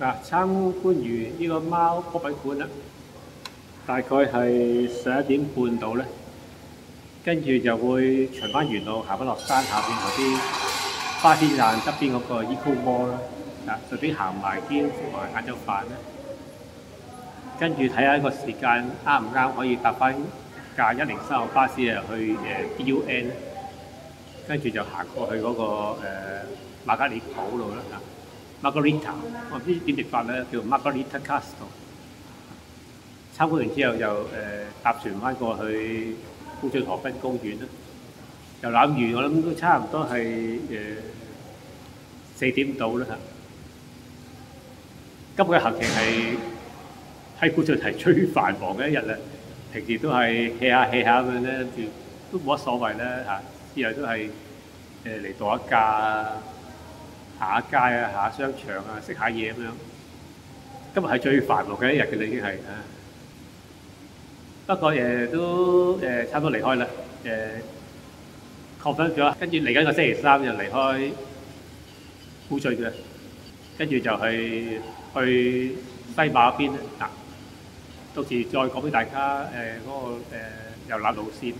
嗱，參觀完呢個貓博物館啦，大概係十一點半到咧，跟住就會循翻原路行翻落山下邊嗰啲巴士站側邊嗰個 Eco Mall 啦，啊，順便行埋兼食埋晏晝飯咧，跟住睇下個時間啱唔啱，可以搭翻架一零三號巴士啊去誒 DUN，跟住就行過去嗰、個誒瑪嘉烈島路啦嚇。Margarita，我唔知點譯法咧，叫 Margarita Castle。參觀完之後就誒、搭船翻過去烏俊河濱公園啦。遊覽完我諗都差唔多係誒四點到啦嚇。今日嘅行程係喺古晉係最繁忙嘅一日啦。平時都係 h 下 h 下咁樣咧，都冇乜所謂啦嚇。之後都係誒嚟度一架。行下街啊，行下商場啊，食下嘢咁樣。今日係最繁忙嘅一日嘅啦，已經係啊。不過誒、都誒、差唔多離開啦。誒、確診咗，跟住嚟緊個星期三就離開烏醉嘅，跟住就係去西馬嗰邊啦。嗱，到時再講俾大家誒嗰、個誒、遊覽路線。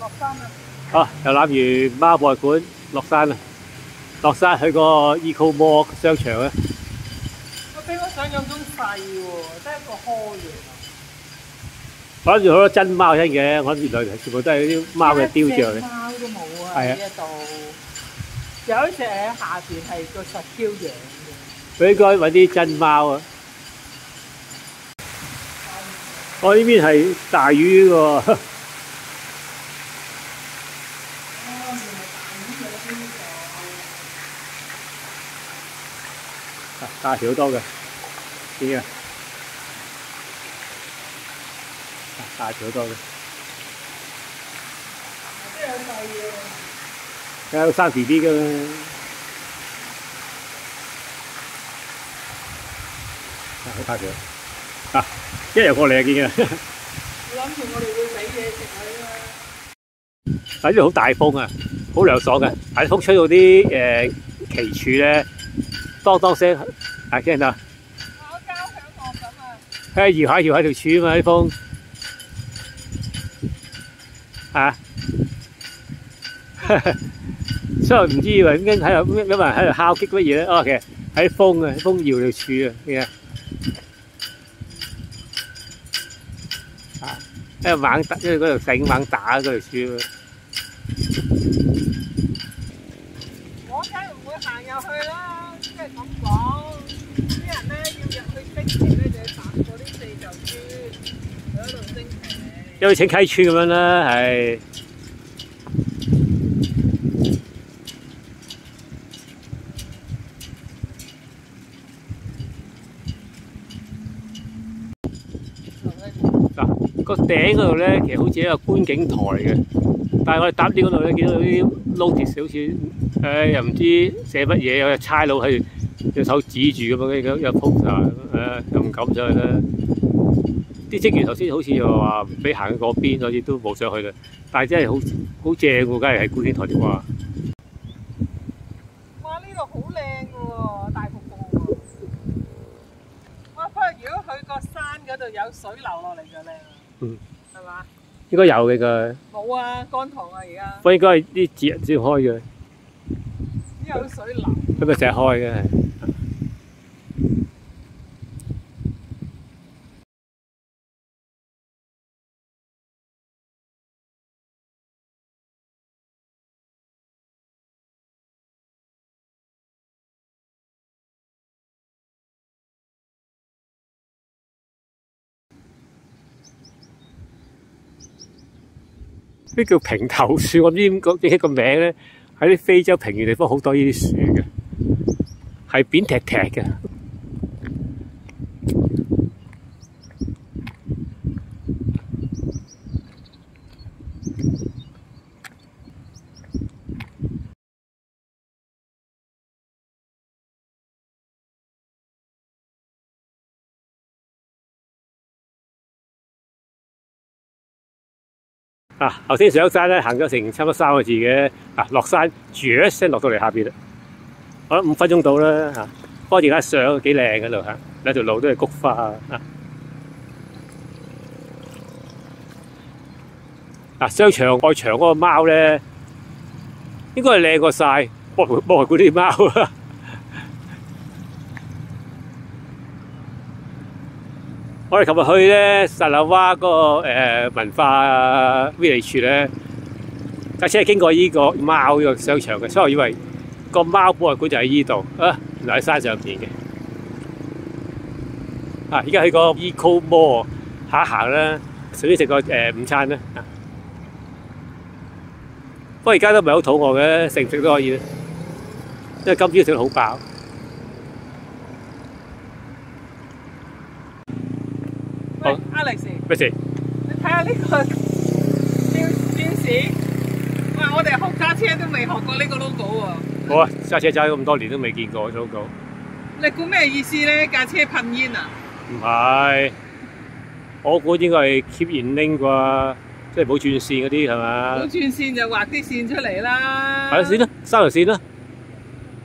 落山啦！好，遊覽完貓博物館，落山啦。落山去個 Eco Mall 商場咧，我比我想象中細喎，得一個開嘅。我諗住好多真貓真嘅，我諗原來全部都係啲貓嘅雕像一隻嘅。貓都冇啊！係啊喺呢一度有一隻喺下邊係個實雕樣嘅。佢應該揾啲真貓啊！我呢邊係大魚喎，大條好多嘅，見啊！大條好多嘅，都有細嘅。有生 B B 嘅嘛，啊好大條啊！一日過嚟就見嘅。我諗住我哋會俾嘢食佢啊！喺呢度好大風啊，好涼爽嘅。喺風吹到啲誒旗柱咧，當當聲，啊聽到，我交響樂咁啊！喺搖下搖下條柱啊嘛啲風，啊，所以我唔知以為點解喺度有冇人喺度敲擊乜嘢咧？哦，其實喺風啊，風搖條柱啊，咩啊？啊，喺度猛打，因為嗰條繩猛打嗰條柱啊。我梗係唔會行入去啦，即係咁講。啲人咧要入去升旗咧，就要行過啲四嚿磚，喺度升旗。因為請溪村咁樣啦，係嗱個頂嗰度咧，其實好似一個觀景台嘅，但係我哋搭啲嗰度咧，見到啲 notice 好似誒又唔知寫乜嘢，有個差佬喺度隻手指住咁樣，有有 poster 誒又唔敢上去啦。啲職員頭先好似又話唔俾行嗰邊，所以都冇上去啦。但係真係好好正喎，梗係喺觀景台啲話，哇！呢度好靚嘅喎，大瀑布喎。哇！不過如果佢個山嗰度有水流落嚟就靚啦。嗯。係嘛？應該有嘅佢，冇啊，乾塘啊而家，不過應該係啲節日先開嘅，有水流。佢咪成日開嘅係。咩叫平頭樹，我唔知點講點解個名咧，喺啲非洲平原地方好多呢啲樹嘅，係扁踢踢嘅。啊，頭先上山咧，行咗成差唔多三個字嘅，啊落山，住一聲落到嚟下邊啦，我諗五分鐘到啦嚇。不過而家上幾靚嗰度嚇，兩條路都係菊花啊！嗱，商場外牆嗰個貓咧，應該係靚過晒博博物館啲貓啊！我哋琴日去咧沙拉哇嗰個誒文化 village 咧，架車經過依個貓呢個商場嘅，所以我以為個貓博物館就喺依度啊，原來喺山上邊嘅。啊！而家去個 Eco Mall 行行啦，順便食個誒午餐啦。不過而家都唔係好肚餓嘅，食唔食都可以，因為今朝食得好飽。喂，Alex，咩事？你睇下呢個標標示，喂，我哋學揸車都未學過呢個 logo 喎。好啊，揸車揸咗咁多年都未見過 logo。你估咩意思咧？架車噴煙啊？唔係，我估應該係 keep in link 啩，即係冇轉線嗰啲係嘛？冇轉線就畫啲線出嚟啦。係啦，線啦，三條線啦。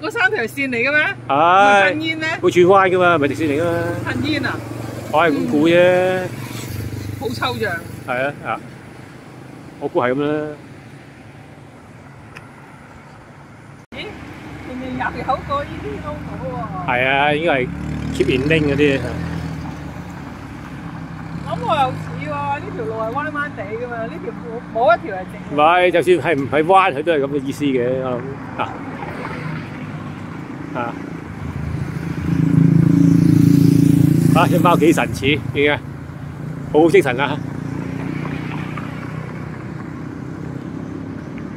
嗰三條線嚟嘅咩？唔係係噴煙咩？會轉彎噶嘛，唔係直線嚟噶嘛。噴煙啊？我係咁估啫，好抽象。係啊啊，我估係咁啦。咦？明明有有個呢啲 logo 喎。係啊，應該係 keep in lane 嗰啲。咁我又似喎，呢條路係彎彎地噶嘛，呢條冇冇一條係直唔。係，就算係唔係彎，佢都係咁嘅意思嘅。我諗啊啊啊！只貓幾神似，見嘅，好精神啊！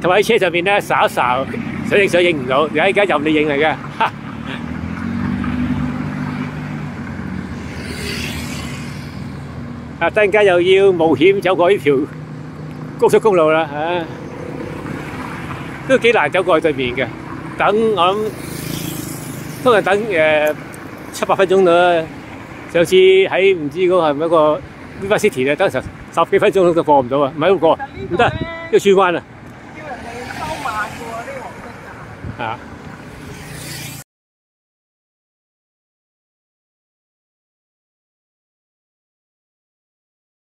同埋喺車上面咧，睄一睄，想影相影唔到，而家而家任你影嚟嘅。啊！突然間又要冒險走過呢條 高速公路啦，唉、都幾難走過去對面嘅。等我諗，通常等誒七八分鐘啦。上次喺唔知嗰個係咪一個 River City 咧，等十十幾分鐘都過唔到啊，唔係好過，唔得，要轉彎啊！叫人哋收慢嘅喎，呢個黃色架。啊！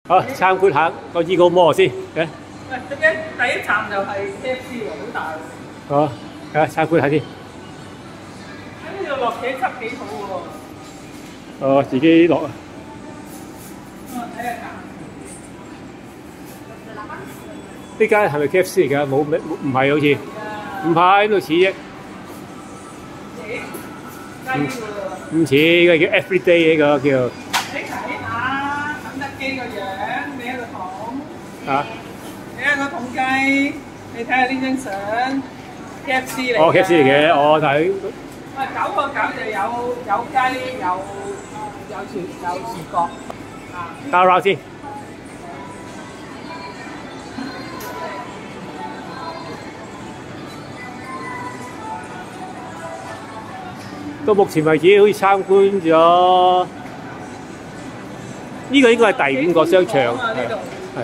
好，參觀下個 Eagle Mall 先，誒，喂，點解第一站就係 KFC 喎，好大喎。好，嚟參觀下先。喺呢度落茄汁幾好喎。哦，自己落啊！我睇下價。呢間係咪 KFC 嚟㗎？冇咩，唔係好似，唔係呢度似啫，咦？雞喎。唔似，呢個叫 Everyday 呢個叫你睇下肯德基個樣，你喺個桶，啊，你喺個桶雞，你睇下呢張相，KFC 嚟㗎。哦 KFC 嚟嘅，哦，但係喂，九個九就有有雞，有有薯有薯角啊！打 round 先。到目前為止，好似參觀咗呢個應該係第五個商場，幾寬敞啊呢度係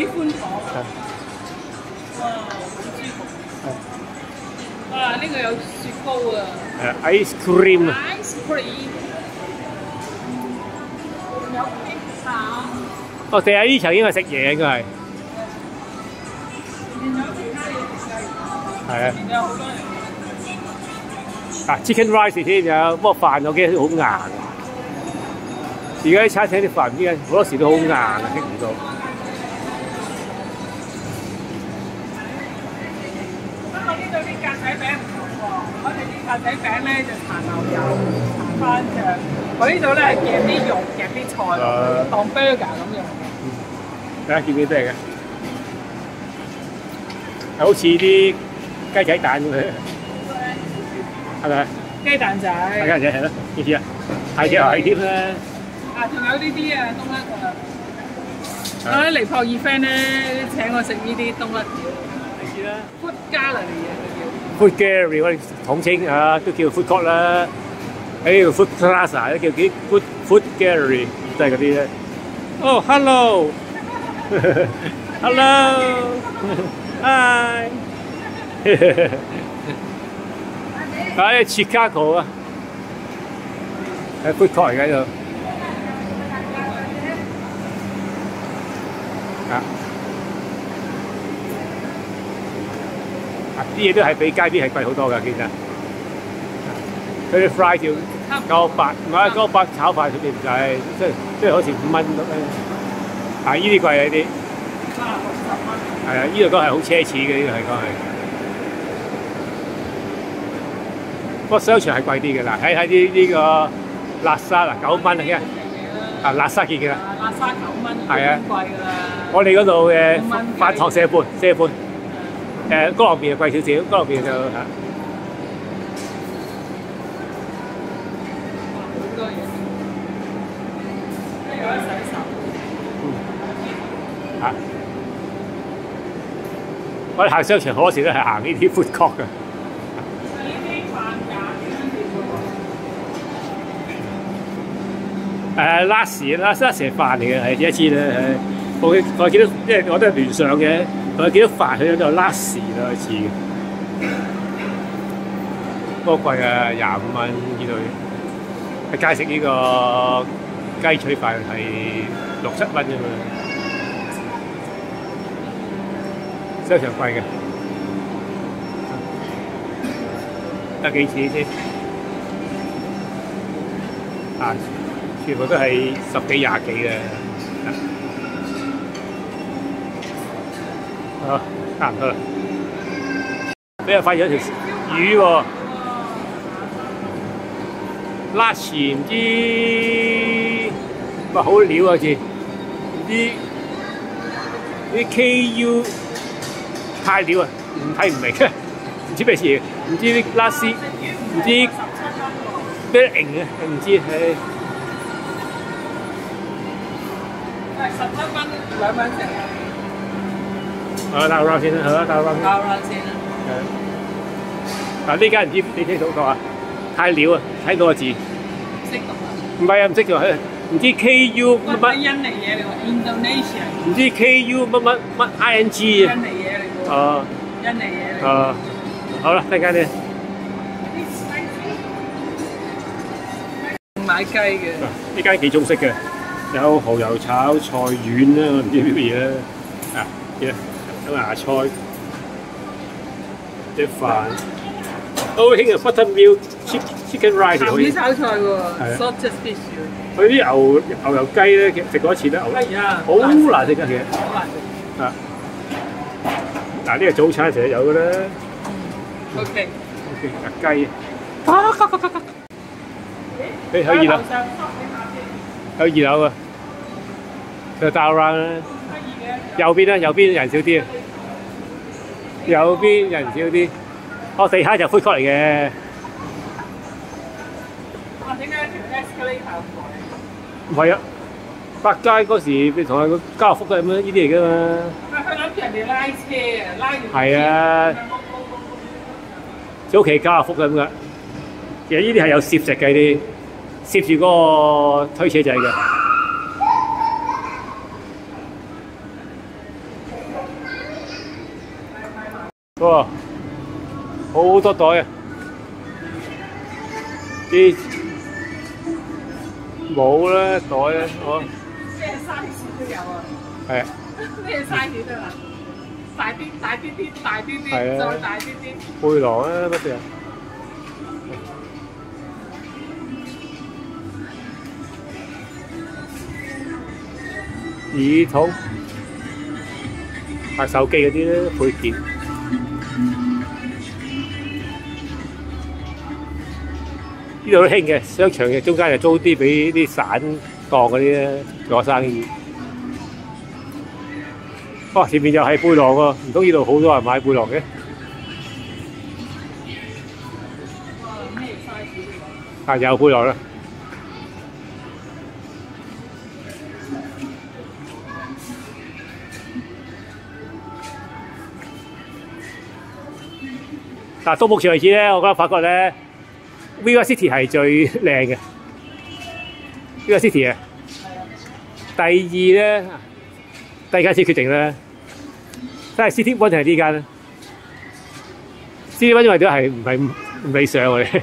幾寬敞啊！係哇，好舒服！哇，呢個有雪糕啊係 ice cream 啊！，ice cream，仲有 pizza，我哋喺呢層應該食嘢應該係，仲有其他嘢食㗎，係啊，啊 chicken rice 添有，不過飯我記得好硬。而家啲餐廳啲飯唔知點解好多時都好硬啊，食唔到。不過呢度啲格仔餅唔同喎，我哋啲格仔餅咧就搽牛油、番醬，佢呢度咧係夾啲肉、夾啲菜當 burger 咁用。睇下見唔見得嘅？好似啲雞仔蛋咁嘅，係咪？雞蛋仔，係雞仔係咯，呢啲啊，係隻係添啦。啊，仲有呢啲啊，冬甩啊！我啲尼泊爾 friend 咧請我食呢啲冬甩條你知啦。，food gallery 啊，佢叫。Food Gallery 我哋統稱啊，都叫 Food Court 啦。喺呢个 Food Plaza 都叫几 Food Food Gallery，都系嗰啲咧。哦，hello，hello，hi，啊，Chicago 啊， 喺 food court 嚟嘅呢度。啊！啊啲嘢都系比街边系贵好多㗎，其实。 佢啲 fry 條九百，唔係九百炒飯佢哋唔使，即係即係好似五蚊咁樣。啊！呢啲貴啊呢啲。係啊，呢度都係好奢侈嘅，呢個係講係。不過商場係貴啲嘅嗱，睇睇啲呢個辣沙嗱九蚊啊，啊辣沙見嘅啦。辣沙九蚊，係啊貴㗎啦。我哋嗰度誒五蚊飯堂四半，四半。誒乾樂麵就貴少少，乾樂麵就嚇。好多嘢。跟住有得洗手。嚇！我哋行商場好多時都係行呢啲 food court 嘅。呢啲飯價點樣誒拉時拉拉時係飯嚟嘅，係一知啦。誒我我見到，即係我都係聯想嘅。我見到飯佢喺度拉時啦，似嘅。不過貴啊，廿五蚊呢度。喺街食呢個雞腿飯係六七蚊啫嘛。商場貴嘅，得幾錢先？啊，全部都係十幾廿幾嘅。啊，差唔多啦。俾人發現咗條魚喎，拉前唔知乜好料啊！似唔知啲 KU 太料啊，唔睇唔明嘅，唔知咩事，唔知啲拉絲，唔知咩型啊，唔知係。係十七蚊兩蚊食，好啦，打個 round 先啦，好啦，打個 round 先。交啦先啦。誒，嗱呢間唔知你聽到過啊？太料啊，睇到個字，識讀啊？唔係啊，唔識做，唔知 KU 乜乜，乜印尼嘢嚟喎？Indonesia 唔知 KU 乜乜乜 ING 啊？哦，印尼嘢嚟。哦，好啦，陣間咧，買雞嘅。呢間幾中式嘅，有蠔油炒菜丸啦，唔知乜嘢啦，啊，嘅有芽菜，啲飯，好興嘅 buttermilk chicken rice 可以。鹹魚炒菜喎係啊，salted fish 喎。佢啲牛牛油雞咧，食過一次咧，牛好難食㗎，其實。好難食。啊，嗱呢個早餐成日有嘅啦。OK。OK，嗱雞，你去二樓，去二樓啊，就 down round 啦。右邊啦，右邊人少啲啊，右邊人少啲。哦，地下就 food court 嚟嘅，哇！點解條 escalator 唔改？唔係啊。百佳嗰時你同佢家樂福都係咁樣呢啲嚟㗎嘛。佢佢諗住人哋拉車啊，拉完係啊早期家樂福咁噶。其實呢啲係有攝石嘅，呢啲攝住嗰個推車仔嘅。哇！好多袋啊！啲帽啦，袋啦，哦，咩 size 都有啊！係啊，咩 size 大啲、大啲啲、大啲啲，再大啲啲。背囊啊，乜嘢？耳筒、拍手機嗰啲咧配件。呢度都興嘅，商場嘅中間就租啲俾啲散檔嗰啲咧做生意。哇！前面又係背囊喎，唔通呢度好多人買背囊嘅？哇！咩 size 都有。啊，有背囊啦。但到目前為止咧，我覺得發覺咧，Viva City 係最靚嘅。Viva City 啊，第二咧，第二間先決定咧，真係 City One 係呢間咧。City One 因為都係唔係唔理想我哋。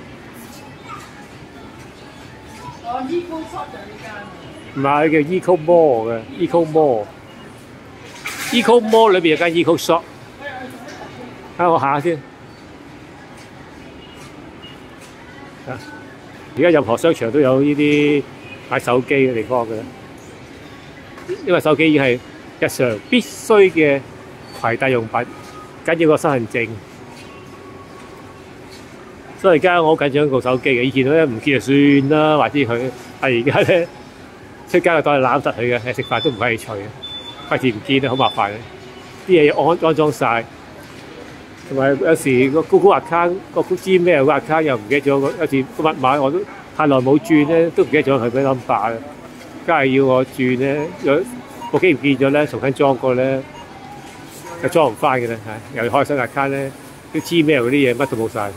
我 shop 就呢間。唔係叫 Eco Mall 嘅 Eco Mall。Eco Mall 裏邊有間 Eco Shop，睇我下先。啊！而家任何商場都有呢啲買手機嘅地方嘅，因為手機已經係日常必須嘅攜帶用品，緊要個身份證。所以而家我好緊張部手機嘅，以前咧唔見就算啦，或者佢，但而家咧出街就當係攬實佢嘅，食飯都唔可以除嘅，費事唔見咧好麻煩嘅，啲嘢要安 安裝晒。同埋有時個 Google account 個 Gmail 個 account 又唔記得咗，有時個密碼我都太耐冇轉咧，都唔記得咗佢咩 number，梗係要我轉咧，有部機唔見咗咧，重新裝過咧，就裝唔翻嘅啦，係又要開新 account 咧，啲 Gmail 嗰啲嘢乜都冇晒。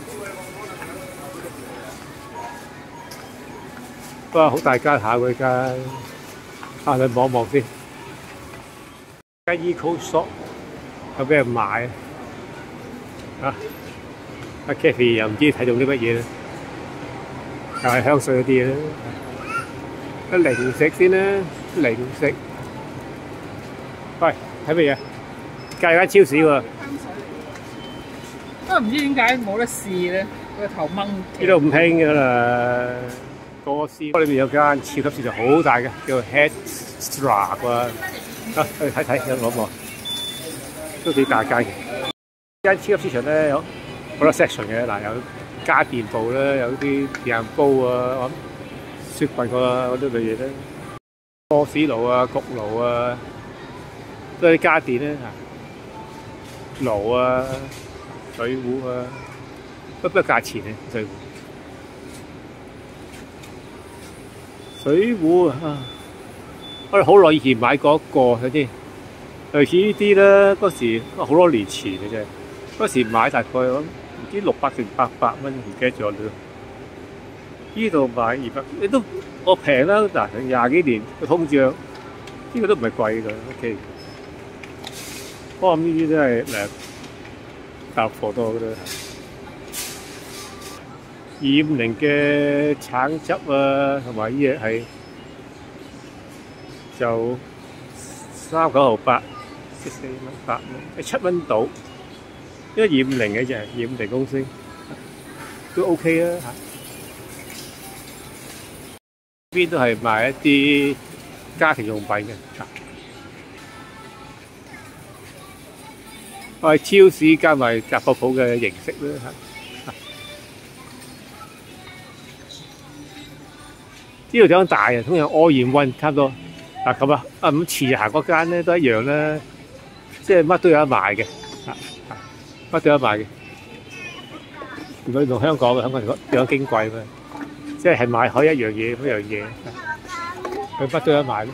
不過好大間下嗰間，啊你望望先，間 Eco Shop 有咩買。啊！阿 Kathy 又唔知睇中啲乜嘢咧，又係香水嗰啲嘢啦。啊零食先啦，零食。喂，睇乜嘢？隔離間超市喎。都唔知點解冇得試咧，個頭掹。呢度唔興㗎啦，個市裏面有間超級市場好大嘅，叫 Headstra 啩。啊，去睇睇，有攞望，都幾大間嘅。間超級市場咧有好多 section 嘅，嗱有家電部啦，有啲電飯煲啊、雪櫃啊嗰啲類嘢咧，波士爐啊、焗爐啊，都係啲家電咧嚇，爐啊、水壺啊，不不價錢咧水壺，水壺啊，我哋好耐以前買過一個嗰啲，類似呢啲咧，嗰時好多年前嘅啫。嗰時買大概唔知六百定八百蚊，唔記得咗啦。呢度買二百，你都我平啦，嗱廿幾年個通脹，呢個都唔係貴㗎，OK。不過呢啲都係誒搭貨多㗎啦。二五零嘅橙汁啊，同埋呢嘢係就三九毫八，四四蚊八蚊，七蚊到。因為二五零嘅啫，二五零公司都 OK 啊嚇。邊都係賣一啲家庭用品嘅。我係超市加埋雜貨鋪嘅形式啦嚇。呢度地方大啊，通常 all in one 差唔多。嗱咁啊，啊咁遲日行嗰間咧都一樣啦，即係乜都有得賣嘅。乜都有得賣嘅，如果同香港嘅香港地方矜貴咩？即係買開一樣嘢一樣嘢，佢乜都有得賣咯。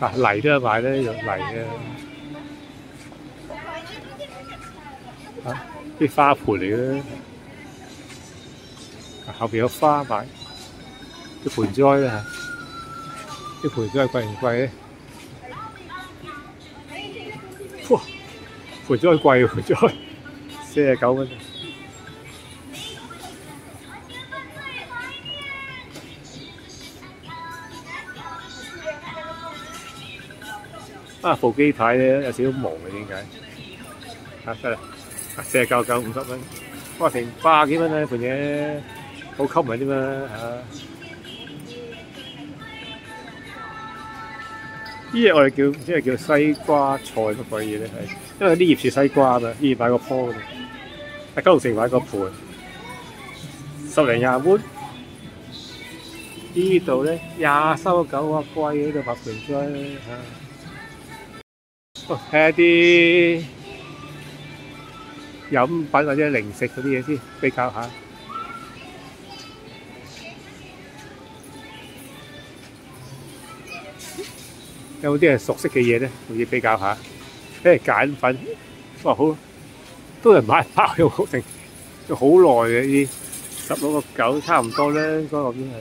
啊泥都有得賣咧，用泥嘅。啊啲花盆嚟嘅，後邊有花賣，啲盆栽咧嚇，啲盆栽貴唔貴咧？哇！盆栽貴喎，盆栽四十九蚊。啊，部機牌咧有少少毛嘅，點解？啊得啦，四十九九五十蚊，哇成百幾蚊啊！盤嘢好吸引啫嘛嚇。呢嘢我哋叫即係叫西瓜菜乜鬼嘢咧係。因為啲葉似西瓜啊嘛，呢買個棵嘅，喺九龍城買個盤，十零廿碗。呢度咧廿三個九啊，貴喺度白盆栽嚇。睇下啲飲品或者零食嗰啲嘢先，比較下。有冇啲係熟悉嘅嘢咧？可以比較下。誒鹼粉，哇好，都係買包用好定，要好耐嘅呢啲，十六個九差唔多咧，應該我邊係。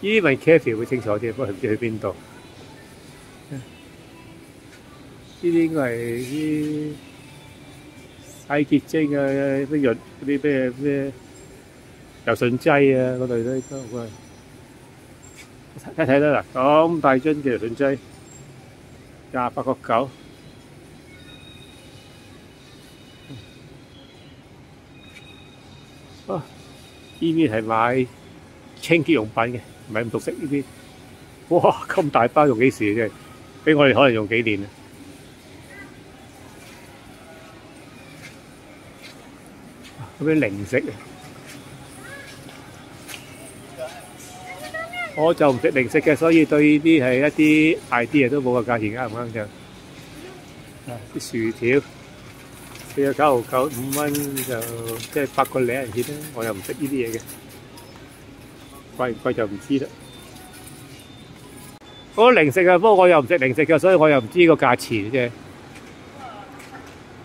呢啲問 Kathy 會清楚啲，不過唔知去邊度。啲應該係啲洗潔精啊，啲潤嗰啲咩咩柔順劑啊嗰類都都好貴。睇睇得啦，咁大樽嘅柔順劑，廿八個九。啊！呢邊係買清潔用品嘅，唔係咁熟悉呢啲。哇！咁大包用幾時啫？俾我哋可能用幾年啊！嗰啲零食啊，我就唔食零食嘅，所以對呢啲係一啲 idea 都冇個價錢啱唔啱就？啊！啲薯條四個九毫九五蚊就即係八個零人錢啦。我又唔食呢啲嘢嘅，貴唔貴就唔知啦。嗰啲零食啊，不過我又唔食零食嘅，所以我又唔知個價錢啫。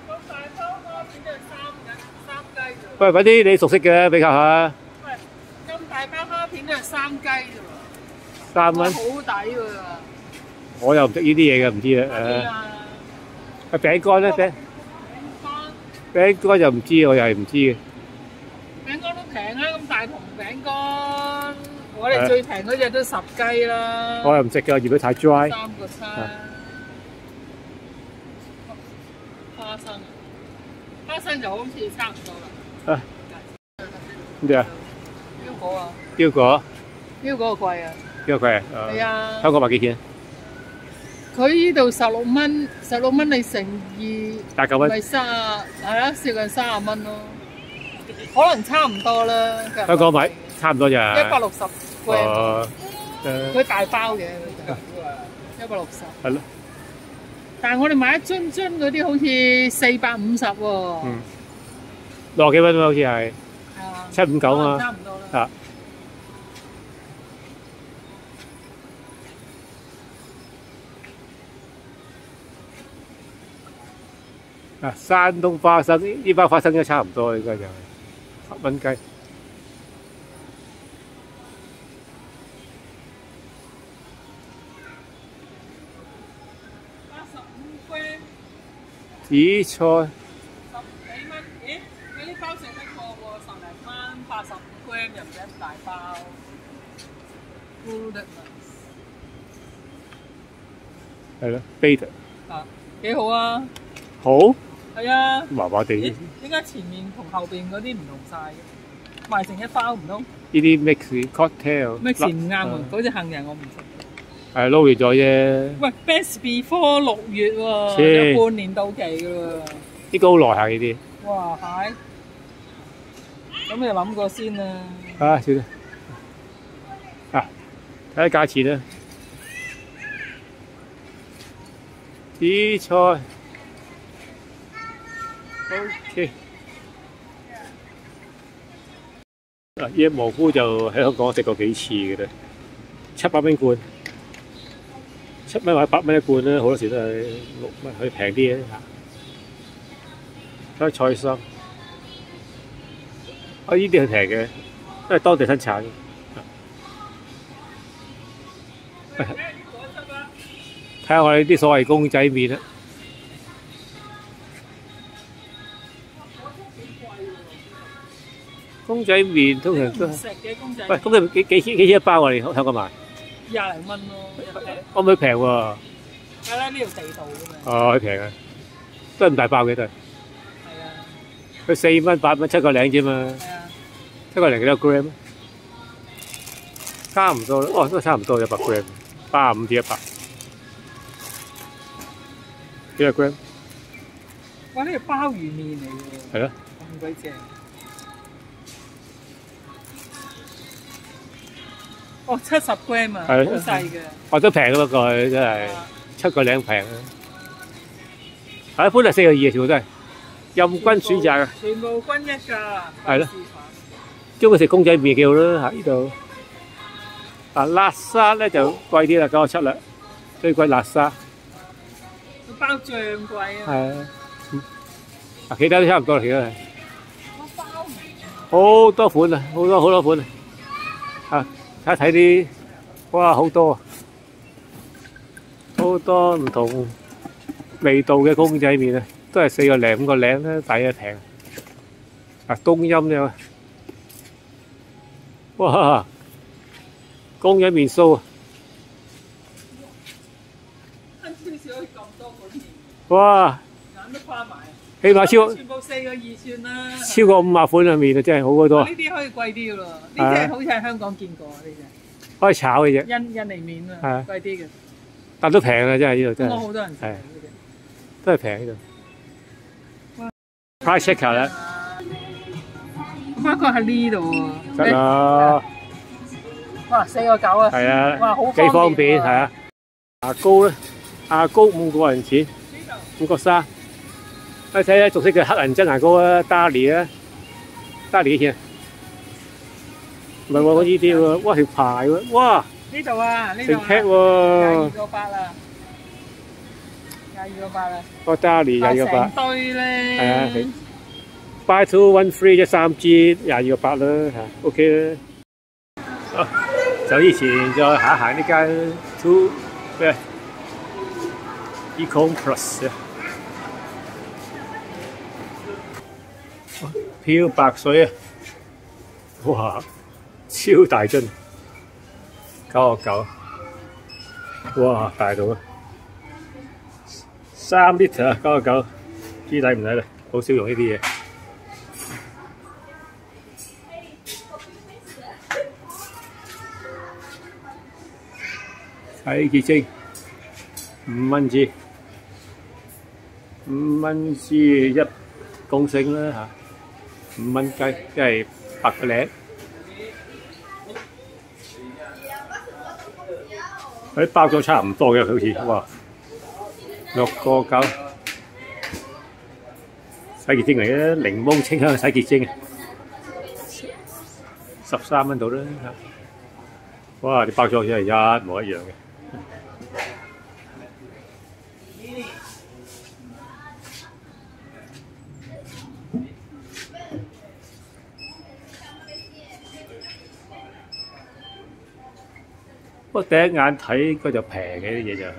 咁大包蝦片都係三銀三雞啫喎。喂，嗰啲你熟悉嘅比較下，喂，咁大包蝦片都係三雞啫喎。三蚊。好抵喎。我又唔食呢啲嘢嘅，唔知幾啦。誒，啊？啊餅乾咧，餅乾餅乾就唔知，我又係唔知嘅。餅乾都平啊！咁大同餅乾，我哋最平嗰只都十雞啦。我又唔食嘅，嫌佢太 dry。三個餐啊。花生，花生就好似差唔多啦。啊咩啊？腰果啊，腰果，腰果貴啊。腰果貴啊？係啊，香港賣幾錢？佢呢度十六蚊，十六蚊你乘二，大九蚊。咪三啊，係啦，接近三十蚊咯。可能差唔多啦。香港買差唔多咋？一百六十誒佢大包嘅，一百六十。係咯。但係我哋買一樽樽嗰啲好似四百五十喎。嗯六十幾蚊喎，好似係係啊，七五九啊嘛。差唔多啦。啊。啊，山東花生呢包花生都差唔多，應該就係十蚊雞。八十五 gram，紫菜十幾蚊。咦？你呢包食得過喎，十零蚊，八十五 gram 又唔使咁大包。Good 係咯，beta 啊，幾好啊！好係啊。麻麻地，？點解前面同後邊嗰啲唔同晒嘅？賣成一包唔通？呢啲 mix cocktail 咩前唔啱喎？啊嗰只杏仁我唔食。係撈完咗啫，喂，Best Before 六月喎，切有半年到期㗎喎。呢個好耐下呢啲，哇，係。咁你諗過先啦。啊算啦，啊睇下價錢啦，紫菜，OK，啊椰蘑菇就喺香港食過幾次嘅啦，七百蚊罐，七蚊或者八蚊一罐啦，好多時都係六蚊，可以平啲嘅。嚇。睇下菜心，啊呢啲係平嘅，因為當地生產嘅。睇下我哋啲所謂公仔面啦，公仔面通常都係，唔食嘅公仔，喂，公仔麵幾幾千幾錢一包我哋香港賣，廿零蚊咯，可唔可以平喎？係啦，呢度地道㗎嘛。哦，佢平啊，都係唔大包嘅都係，係啊，佢四蚊八蚊七個零啫嘛，係啊，七個零幾多 gram？差唔多啦，哦，都差唔多一百 gram，八十五至一百，幾多 gram？哇！呢個鮑魚麵嚟喎。係咯。咁鬼正。哦，七十 gram 啊，好係細嘅。我都平嘅不過佢真係啊七個零平啊！係一般係四個二嘅，全部都係任君選擇嘅。全部均一㗎。係咯費事中意食公仔麵幾好啦，喺呢度。啊，辣沙咧就貴啲啦，九個七啦，最貴辣沙。煩佢包醬貴啊。係啊，嗯啊其他都差唔多啦，其他係我鮑魚好多款啊，好多好多款啊！啊，睇睇啲，哇，好多啊，好多唔同味道嘅公仔麵啊，都係四個零五個零啦，抵啊平。啊，冬陰咧，哇！公人面數啊！哇！眼都花埋。起碼超全部四個二算啦。超過五萬款嘅面啊，真係好好多呢，啲可以貴啲噶咯，呢隻好似喺香港見過啊呢可以炒嘅啫，隻印印尼面係啊，貴啲嘅。但都平啊，真係呢度真係我好多人食都係平呢度。Price checker 咧，隻。發覺喺呢度喎。得啦，哇，四個九啊！係啊，哇，好幾方便喎係啊。牙膏咧，牙膏五個人錢，五個三。一睇咧，熟悉嘅黑人真牙膏啊，Darlie 啊錢啊？唔係喎，我呢啲喎，哇條排喎，哇呢度啊，呢成度 pack 廿二，個八啦，廿二個八啦。個 Darlie 廿二個八成。堆咧。係啊成 buy two one free 即係三支廿二個八啦嚇，OK. 啦。好，走以前再行一行呢間 Two 咩 Econ Plus 啊，漂白水啊，哇，超大樽，九個九，哇，大到啊，三 litre 啊，九個九，知抵唔抵咧？好少用呢啲嘢。洗潔精五蚊支，五蚊支一公升啦嚇，五蚊雞即係百個零。佢包咗差唔多嘅，好似哇六個九洗潔精嚟嘅，檸檬清香洗潔精啊，十三蚊到啦嚇。哇！啲包裝真係一模一樣嘅。不過第一眼睇應該就平嘅啲嘢就係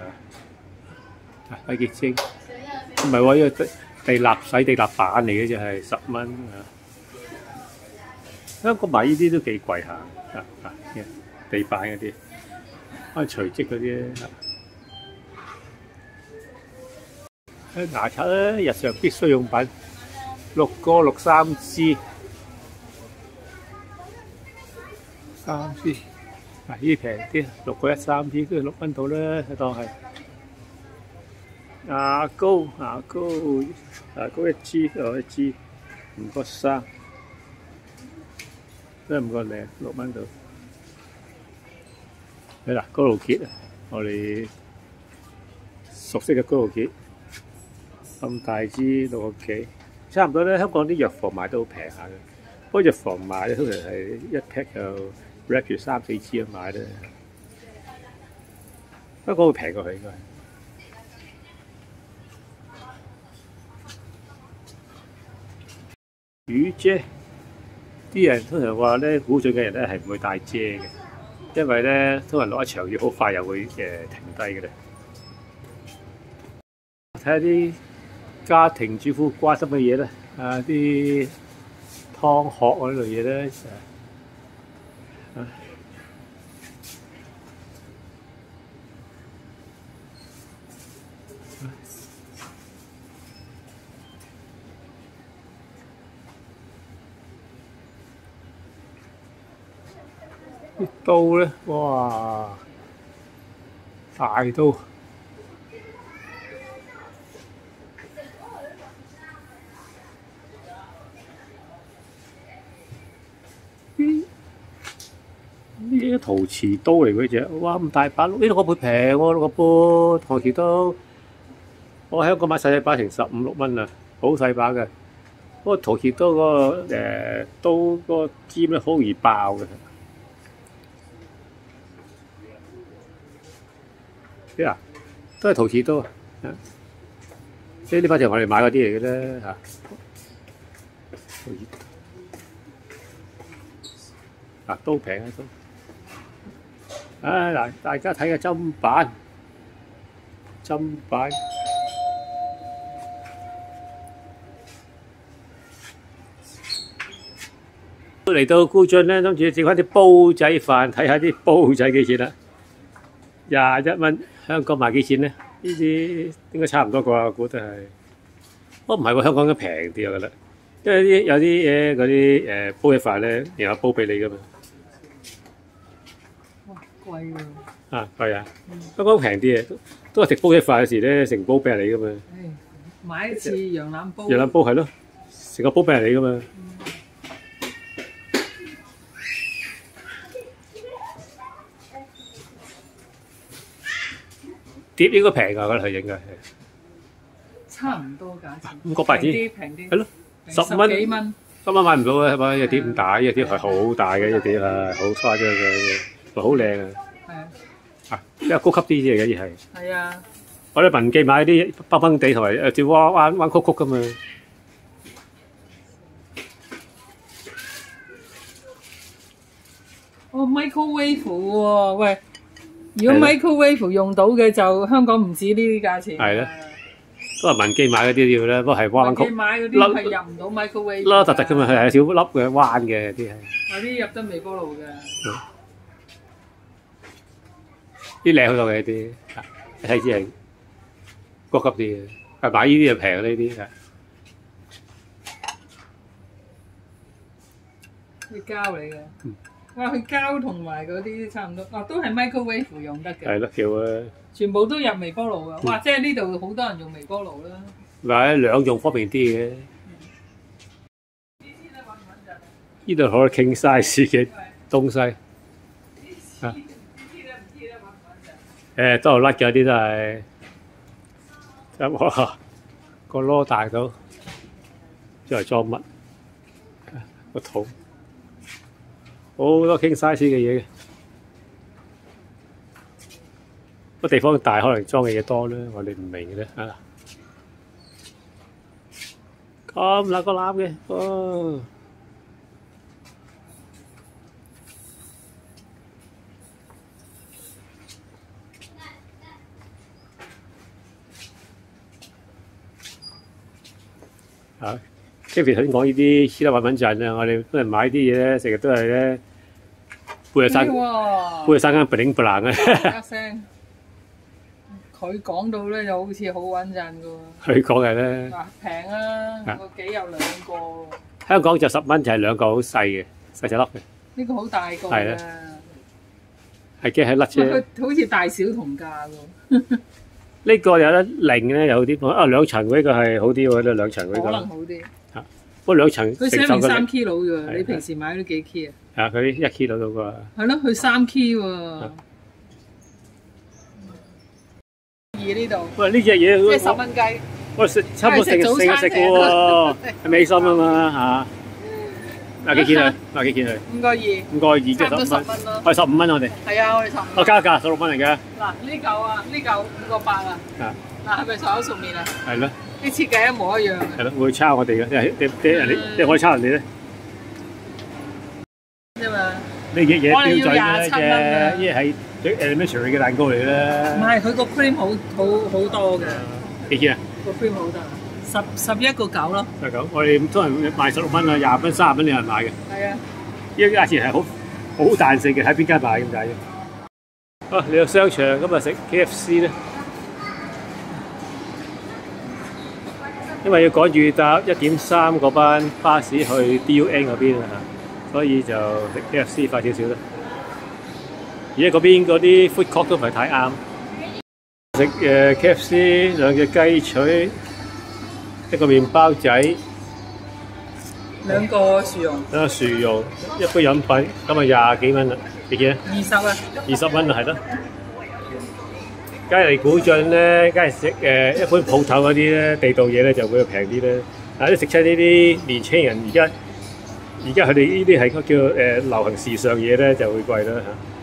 啊洗潔精，唔係喎，呢個地立洗地立板嚟嘅就係十蚊啊！香港買呢啲都幾貴下啊啊！地板嗰啲，可能垂直嗰啲咧。誒牙刷咧，日常必需用品，六個六三支，三支。嗱，呢啲平啲，六個一三支，都係六蚊到啦，當係。牙膏，牙膏，牙膏一支又一支，五個三，都係五個零，六蚊到。係啦，高露潔啊，我哋熟悉嘅高露潔，咁大支六個幾，差唔多咧。香港啲藥房買都好平下嘅，不過藥房買咧通常係一 pack 就 rap 住三四支咁買咧。不過會平過佢應該。雨遮，啲人通常話咧，估準嘅人咧係唔會帶遮嘅。因為咧，通常落一場雨，好快又會誒、呃、停低嘅咧。睇下啲家庭主婦關心嘅嘢咧，啊啲湯殼嗰類嘢咧，啊刀咧，哇！大刀，呢啲陶瓷刀嚟嗰只，哇咁大把，呢度個倍平喎，六個半陶瓷刀。我喺香港買細細把成十五六蚊啊，好細把嘅。不過陶瓷刀嗰、個誒、刀嗰個尖咧，好容易爆嘅。都係陶瓷多啊！即係呢塊就我哋買嗰啲嚟嘅啦嚇。啊，都平啊都。啊嗱，大家睇下砧板，砧板嚟到高津咧，諗住整翻啲煲仔飯，睇下啲煲仔幾錢啦。廿一蚊，香港賣幾錢咧？呢啲應該差唔多啩，我估得係。哦，唔係喎，香港應該平啲我覺得，因為啲有啲嘢嗰啲誒煲嘅飯咧，然後煲俾你噶嘛。哇，貴喎！啊，係啊，香港平啲嘅，都都係食煲嘅飯嘅時咧，成煲俾人你噶嘛。唉，買一次羊腩煲，羊腩煲係咯，成個煲俾人你噶嘛。碟應該平㗎，我覺得係應該係。差唔多價錢。五個八平紙啲平啲，係咯，平十蚊幾蚊。今晚買唔到啊，係咪？隻碟咁大，隻碟係好大嘅，隻碟係好誇張嘅，好靚啊！係啊，啊，比較高級啲啲嘅，而係。係啊，我哋文記買啲崩崩地同埋誒照彎彎彎曲曲噶嘛。哦 microwave 喎，喂，如果 microwave 用到嘅就香港唔止呢啲價錢。係啦都係民記買嗰啲要咧，不過係彎你曲買嗰啲粒係入唔到 microwave。粒突突噶嘛，係係小粒嘅彎嘅啲係。嗰啲入得微波爐嘅。啲靚好多嘅啲，睇知係高級啲嘅。係買呢啲就平呢啲係。佢膠嚟嘅嗯。哇！佢膠同埋嗰啲差唔多，哦，都係 microwave 用得嘅，係咯，叫啊，全部都入微波爐嘅。哇！即係呢度好多人用微波爐啦。嗱兩用方便啲嘅。呢度可以 king size 嘅東西，啊，誒都係甩嘅，有啲都係，咁哇個攞大到，之後裝乜？個肚好多傾 size 嘅嘢嘅，個地方大，可能裝嘅嘢多咧，我哋唔明嘅咧啊！咁兩個籃嘅，哦。啊，Kevin 頭先講呢啲私得穩穩陣啊，我哋都係買啲嘢咧，成日都係咧背日山哇！背日山間 bling bling 嘅，佢講到咧就好似好穩陣嘅喎。佢講嘅咧，嗱，平啊，啊個幾有兩個，香港就十蚊就係兩個好細嘅，細細粒嘅，呢個好大個係嘅。係驚喺甩喂車。佢好似大小同價喎，呢個有得零咧，有啲啊兩層嗰個係好啲喎，呢兩層嗰可，能好啲。不過兩層佢寫明三力 kilo 啫喎，你平時買都幾 key 啊？啊，佢一 kilo 到啩。係咯，佢三 key 喎啊。二呢度，喂，呢只即係嘢十蚊雞。我食差唔多成成日食嘅喎，係美心啊嘛嚇。嗱幾錢啊？嗱幾錢啊？五個二，五個二即係十蚊，咯。係十五蚊我哋。係啊，我哋十五。我加價十六蚊嚟嘅，嗱呢嚿啊，呢嚿五個八啊。啊嗱係咪所有熟面啊？係咯啲設計一模一樣嘅。係咯，會抄我哋嘅，即係你你人哋你可以抄人哋咧。呢啲嘢標準嘅啫，呢係最 elementary 嘅蛋糕嚟唔啦。係，佢個 cream 好好好多嘅，幾錢啊？個 cream 好多。十十一個九咯。十九，我哋通常賣十六蚊啊，廿蚊、三十蚊有人買嘅。呢係啊。個價錢係好好彈性嘅，喺邊間買咁解嘅。啊，你個商場今日食 K F C 咧，因為要趕住搭一點三嗰班巴士去 D U N 嗰邊啊，所以就食 K F C 快少少啦。而家嗰邊嗰啲 food court 都唔係太啱。食誒 K F C 兩隻雞腿，一個麵包仔。兩個薯蓉，一個薯蓉，一杯飲品，咁啊廿幾蚊啦，你見啊？二十啊。二十蚊啊，係咯。梗係嚟古晉咧，梗係食誒一般鋪頭嗰啲咧地道嘢咧就會平啲咧。但係啲食親呢啲年青人而家而家佢哋呢啲係叫誒流行時尚嘢咧就會貴啦嚇。